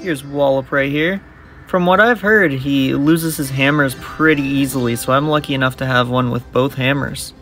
Here's Wallop right here. From what I've heard, he loses his hammers pretty easily, so I'm lucky enough to have one with both hammers.